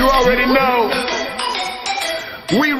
You already know. We.